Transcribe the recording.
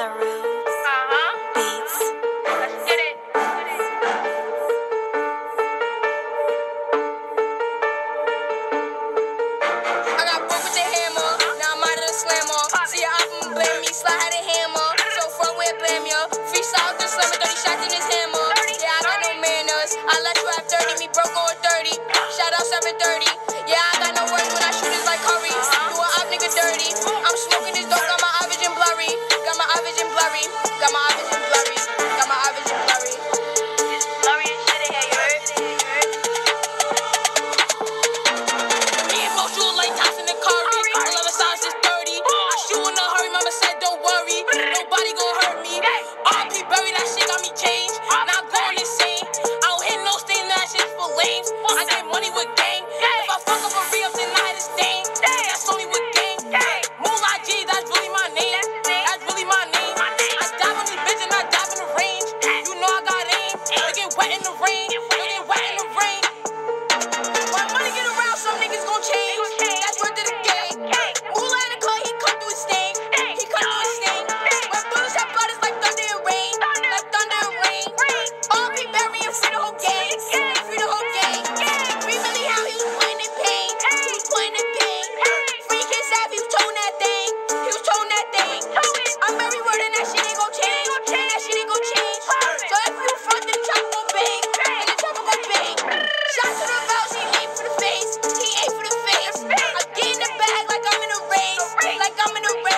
Saru Uh-huh. Beats. Let's get it. I got broke with the hammer, now I'm out of the slammer. See ya, I'm blame me, slide had a hammer. So front way blame ya. Freestyle the summer, 30 shots in his hammer. Yeah, I got no manners. I let you have 30, me broke on 30. Shout out 730. Yeah, I got no words when I shoot it like Curry. You a op nigga dirty. I'm smoking I get money with I'm in the